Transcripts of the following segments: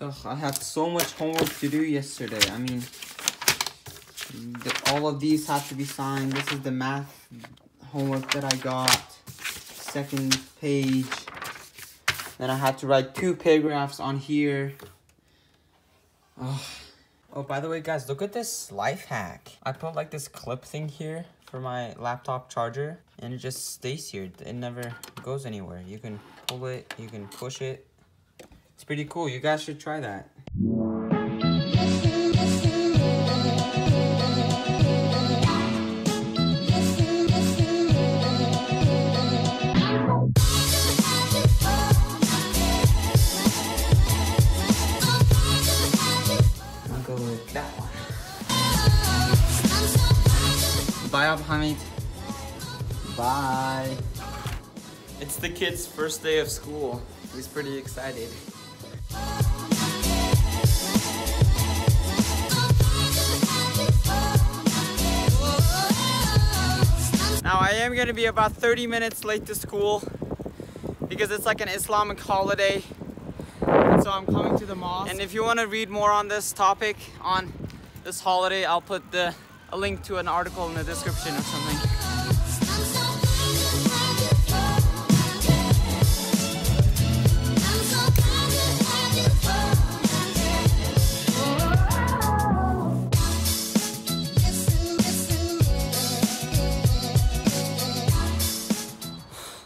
Ugh, I had so much homework to do yesterday. I mean, the, all of these have to be signed. This is the math homework that I got. Second page. Then I had to write two paragraphs on here. Ugh. Oh, by the way, guys, look at this life hack. I put like this clip thing here for my laptop charger, and it just stays here. It never goes anywhere. You can pull it, you can push it. It's pretty cool. You guys should try that. I'll go with that one. Bye, Hamid. Bye. It's the kid's first day of school. He's pretty excited. Now I am gonna be about 30 minutes late to school because it's like an Islamic holiday. And so I'm coming to the mosque. And if you wanna read more on this topic, on this holiday, I'll put the a link to an article in the description or something.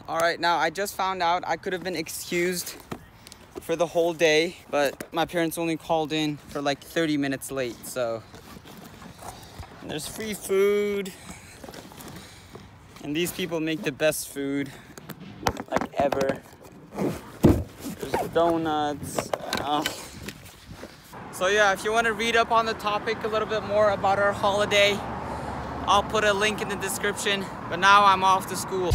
All right, now I just found out I could have been excused for the whole day, but my parents only called in for like 30 minutes late, so and there's free food. And these people make the best food like ever. There's donuts. Ugh. So yeah, if you want to read up on the topic a little bit more about our holiday, I'll put a link in the description. But now I'm off to school.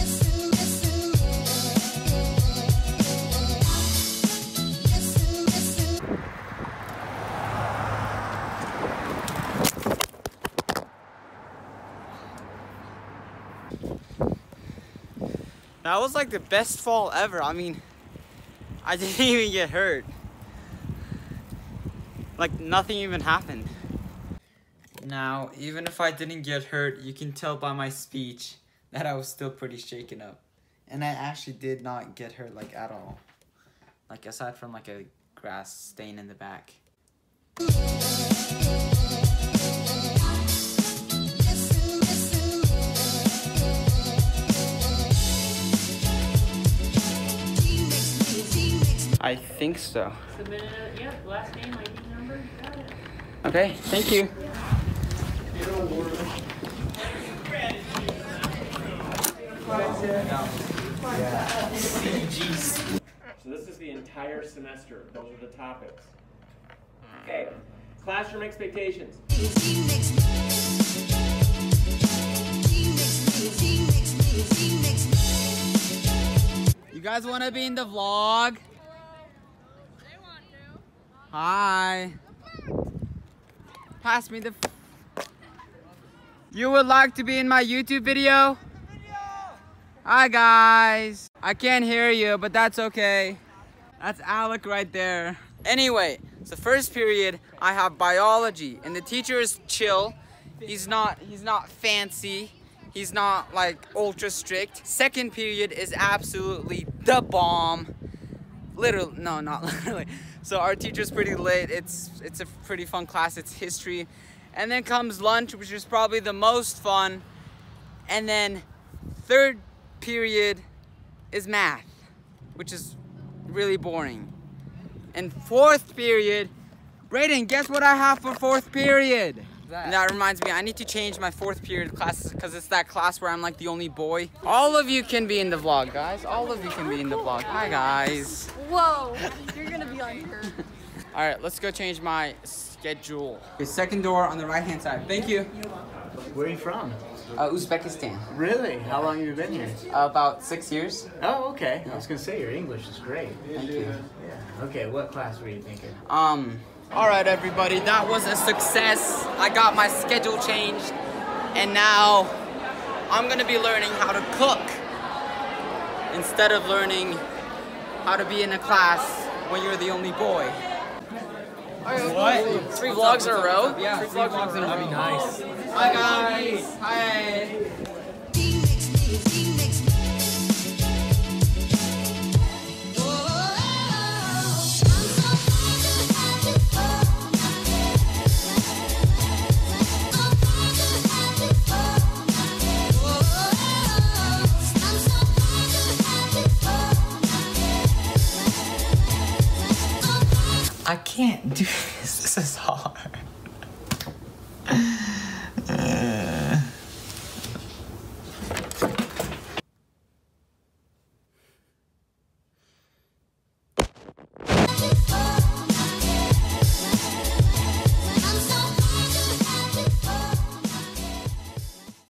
That was like the best fall ever. I mean, I didn't even get hurt. Like nothing even happened. Now, even if I didn't get hurt, you can tell by my speech that I was still pretty shaken up. And I actually did not get hurt like at all. Like aside from like a grass stain in the back. I think so. Submit it, yep, last name, ID number, got it. Okay, thank you. So this is the entire semester. Those are the topics. Okay. Classroom expectations. You guys want to be in the vlog? Hi. Pass me the. You would like to be in my YouTube video? Hi guys. I can't hear you, but that's okay. That's Alec right there. Anyway, so first period I have biology, and the teacher is chill. He's not. He's not fancy. He's not like ultra strict. Second period is absolutely the bomb. Literally, no, not literally. So our teacher's pretty lit. It's it's a pretty fun class. It's history, and then comes lunch, which is probably the most fun. And then third period is math, which is really boring. And fourth period, Brayden, guess what I have for fourth period? And that reminds me, I need to change my fourth period classes because it's that class where I'm like the only boy. All of you can be in the vlog, guys. All of you can be in the vlog. Hi, guys. Whoa, you're gonna be on here. All right, let's go change my schedule. Okay, second door on the right-hand side. Thank you. Where are you from? Uh, Uzbekistan. Really? How long have you been here? about six years. Oh, okay. I was gonna say your English is great. Thank you. Yeah. Okay. What class were you thinking? Um, all right, everybody, that was a success. I got my schedule changed, and now I'm gonna be learning how to cook instead of learning how to be in a class when you're the only boy. What? Three vlogs in a row? Yeah, Three vlogs in a row. That'd be nice. Hi guys. Hi. I can't do this. This is hard.